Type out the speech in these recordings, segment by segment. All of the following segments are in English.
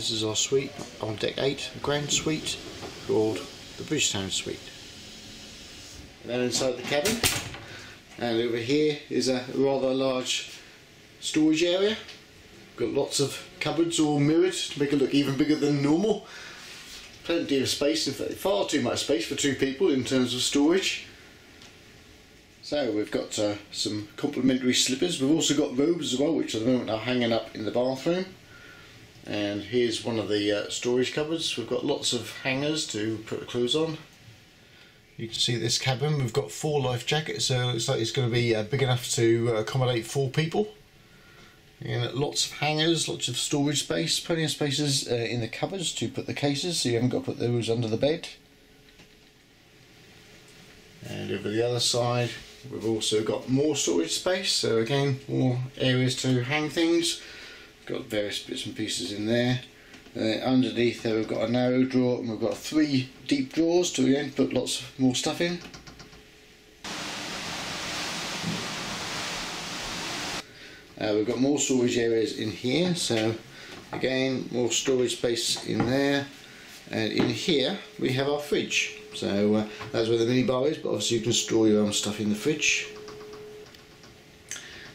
this is our suite on deck 8, a grand suite called the Bridgetown Suite. And then inside the cabin, and over here is a rather large storage area. Got lots of cupboards all mirrored to make it look even bigger than normal. Plenty of space, in fact far too much space for two people in terms of storage. So we've got uh, some complimentary slippers. We've also got robes as well, which at the moment are hanging up in the bathroom. And here's one of the uh, storage cupboards. We've got lots of hangers to put the clothes on. You can see this cabin. We've got four life jackets, so it looks like it's going to be uh, big enough to uh, accommodate four people. And lots of hangers, lots of storage space, plenty of spaces uh, in the cupboards to put the cases, so you haven't got to put those under the bed. And over the other side, We've also got more storage space, so again, more areas to hang things. Got various bits and pieces in there. Uh, underneath there we've got a narrow drawer and we've got three deep drawers to again put lots of more stuff in. Uh, we've got more storage areas in here, so again more storage space in there. And in here we have our fridge. So uh, that's where the mini bar is, but obviously you can store your own stuff in the fridge.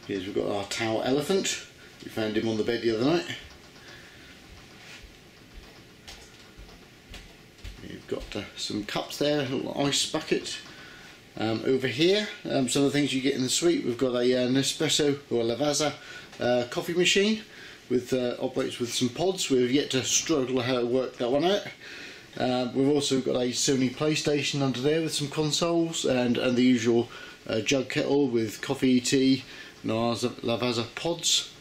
Here's we've got our towel elephant. We found him on the bed the other night. We've got uh, some cups there, a little ice bucket. Um, over here, um, some of the things you get in the suite, we've got a uh, Nespresso or Lavazza uh, coffee machine with uh, operates with some pods. We've yet to struggle how to work that one out. Uh, we've also got a Sony PlayStation under there with some consoles and, and the usual uh, jug kettle with coffee, tea, and our Lavazza pods.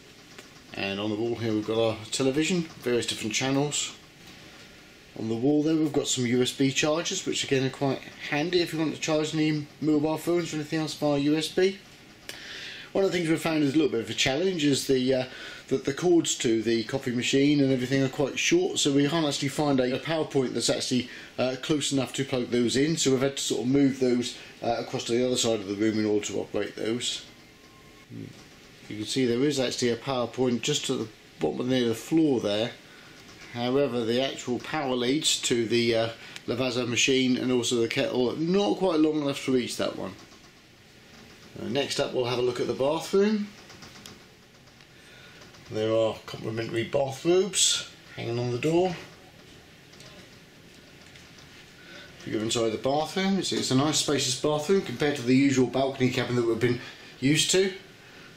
And on the wall here we've got our television, various different channels. On the wall there we've got some USB chargers which again are quite handy if you want to charge any mobile phones or anything else via USB. One of the things we've found is a little bit of a challenge is the uh, that the cords to the coffee machine and everything are quite short so we can't actually find a, a power point that's actually uh, close enough to plug those in so we've had to sort of move those uh, across to the other side of the room in order to operate those. You can see there is actually a power point just to the bottom near the floor there however the actual power leads to the uh, Lavazza machine and also the kettle not quite long enough to reach that one. Uh, next up we'll have a look at the bathroom. There are complimentary bathrobes hanging on the door. If you go inside the bathroom, it's, it's a nice spacious bathroom compared to the usual balcony cabin that we've been used to.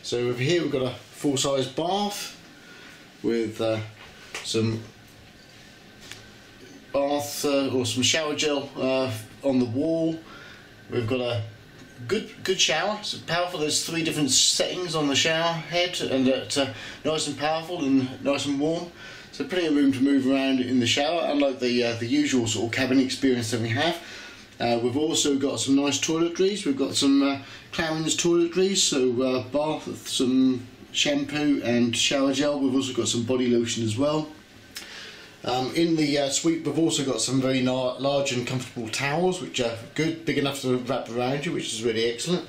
So over here we've got a full-size bath with uh, some bath uh, or some shower gel uh, on the wall. We've got a good good shower. It's powerful. There's three different settings on the shower head, and it's uh, nice and powerful and nice and warm. So plenty of room to move around in the shower, unlike the uh, the usual sort of cabin experience that we have. Uh, we've also got some nice toiletries. We've got some uh, Clarins toiletries, so uh, bath, some shampoo and shower gel. We've also got some body lotion as well. Um, in the uh, suite we've also got some very large and comfortable towels which are good, big enough to wrap around you which is really excellent.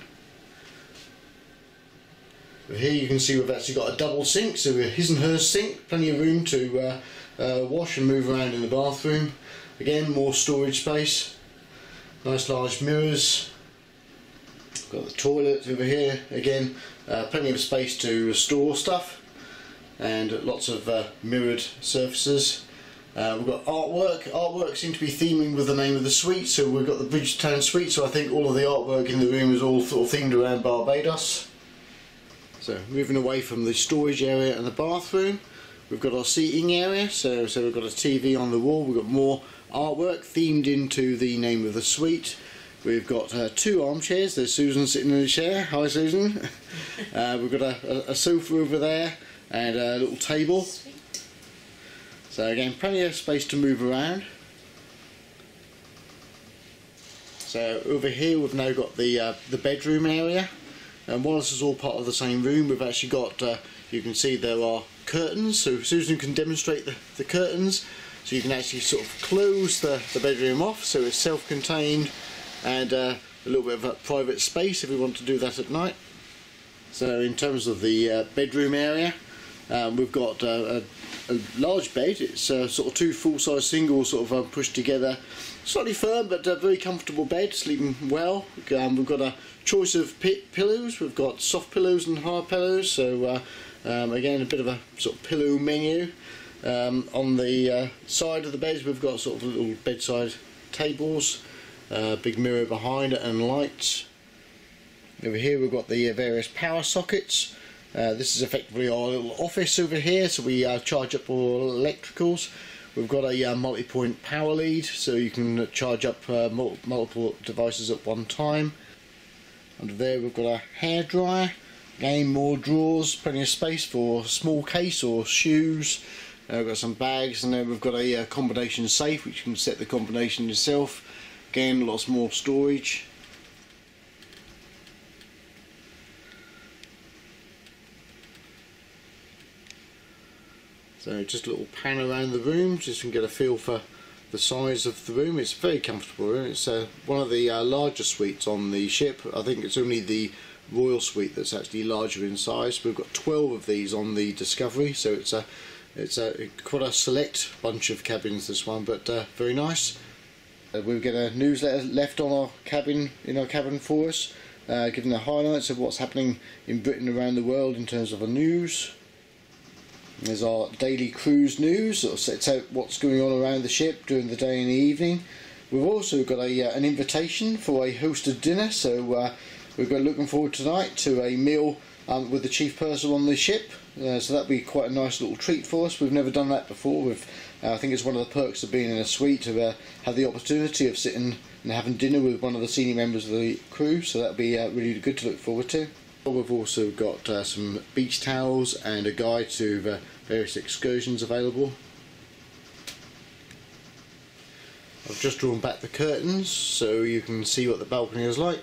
Here you can see we've actually got a double sink, so a his and hers sink, plenty of room to uh, uh, wash and move around in the bathroom. Again, more storage space, nice large mirrors. Got the toilet over here, again, uh, plenty of space to store stuff and lots of uh, mirrored surfaces. Uh, we've got artwork. Artwork seems to be theming with the name of the suite, so we've got the Bridgetown suite, so I think all of the artwork in the room is all sort of themed around Barbados. So moving away from the storage area and the bathroom, we've got our seating area, so, so we've got a TV on the wall, we've got more artwork themed into the name of the suite. We've got uh, two armchairs, there's Susan sitting in a chair, hi Susan. uh, we've got a, a, sofa over there and a little table. So again, plenty of space to move around. So over here we've now got the uh, the bedroom area and while this is all part of the same room we've actually got, uh, you can see there are curtains so Susan can demonstrate the, the curtains so you can actually sort of close the, the bedroom off so it's self-contained and uh, a little bit of a private space if we want to do that at night. So in terms of the uh, bedroom area um, we've got uh, a a large bed. It's uh, sort of two full-size singles sort of uh, pushed together. Slightly firm but a very comfortable bed, sleeping well. Um, we've got a choice of pillows. We've got soft pillows and hard pillows. So uh, um, again, a bit of a sort of pillow menu. Um, on the uh, side of the beds, we've got sort of little bedside tables, uh, big mirror behind it, and lights. Over here, we've got the uh, various power sockets. Uh, this is effectively our little office over here, so we uh, charge up all electricals. We've got a uh, multi-point power lead, so you can charge up mul multiple devices at one time. Under there we've got a hair dryer, again more drawers, plenty of space for small case or shoes. Uh, we've got some bags and then we've got a uh, combination safe which you can set the combination yourself. Again lots more storage. So just a little pan around the room just to get a feel for the size of the room. It's very comfortable room. It's uh, one of the uh, larger suites on the ship. I think it's only the Royal Suite that's actually larger in size. We've got 12 of these on the Discovery, so it's a it's a quite a select bunch of cabins this one, but uh, very nice. Uh, we've got a newsletter left on our cabin in our cabin for us, uh, giving the highlights of what's happening in Britain around the world in terms of the news. There's our daily cruise news, that sets out what's going on around the ship during the day and the evening. We've also got a uh, an invitation for a hosted dinner, so uh, we're looking forward tonight to a meal um, with the chief purser on the ship. Uh, so that'll be quite a nice little treat for us. We've never done that before. We've, uh, I think it's one of the perks of being in a suite to uh, have the opportunity of sitting and having dinner with one of the senior members of the crew. So that'll be uh, really good to look forward to. We've also got uh, some beach towels and a guide to the various excursions available. I've just drawn back the curtains so you can see what the balcony is like.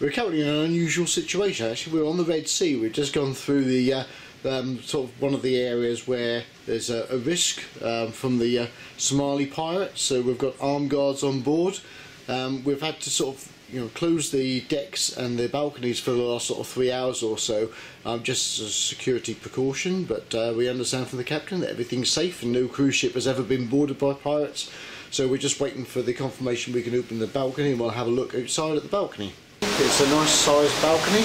We're currently in an unusual situation actually. We're on the Red Sea. We've just gone through the uh, um, sort of one of the areas where there's a, a risk um, from the uh, Somali pirates. So we've got armed guards on board. Um, we've had to sort of you know, close the decks and the balconies for the last sort of three hours or so, um, just as a security precaution. But uh, we understand from the captain that everything's safe and no cruise ship has ever been boarded by pirates. So we're just waiting for the confirmation we can open the balcony and we'll have a look outside at the balcony. It's a nice sized balcony.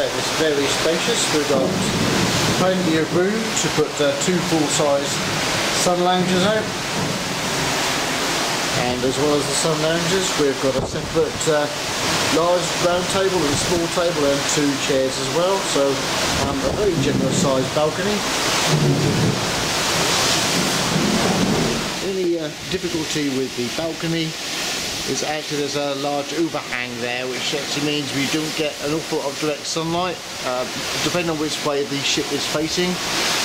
It's very spacious. We've got plenty of room to put uh, two full-size sun loungers out and as well as the sun lounges we've got a separate uh, large round table and small table and two chairs as well so um, a very generous sized balcony any uh, difficulty with the balcony is acted as a large overhang there which actually means we don't get an awful lot of direct sunlight. Uh, depending on which way the ship is facing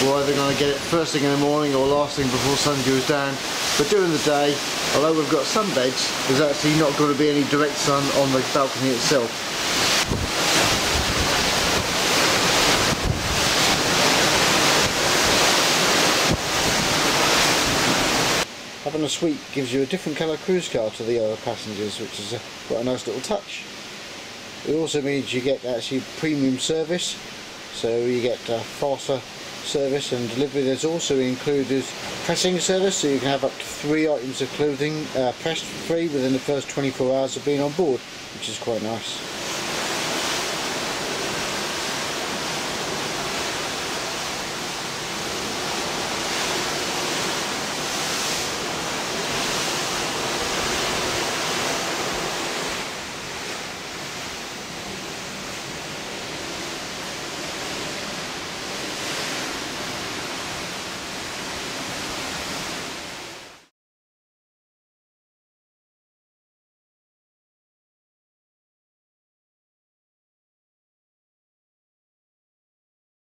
we're either going to get it first thing in the morning or last thing before sun goes down. But during the day although we've got sunbeds there's actually not going to be any direct sun on the balcony itself a suite gives you a different colour cruise car to the other passengers which is a, quite a nice little touch. It also means you get actually premium service so you get faster service and delivery. There's also included pressing service so you can have up to three items of clothing uh, pressed free within the first 24 hours of being on board which is quite nice.